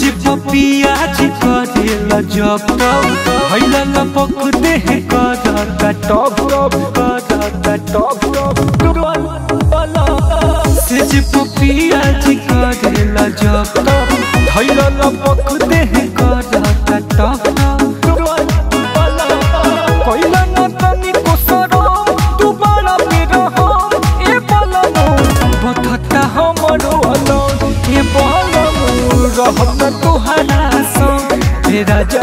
जी जब तब हैला करता टॉप टॉप करता टॉप टॉप से जी पपिया जी करेला जब तब लपक देह करता टॉप कोइला न तनी को सरम दुबारा फिर हम ए बलनो बथता हमरो अलग ए बलनो रहब तुहरा संग ए राजा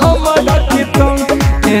हमरा के तंग ए